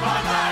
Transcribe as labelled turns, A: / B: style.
A: my life.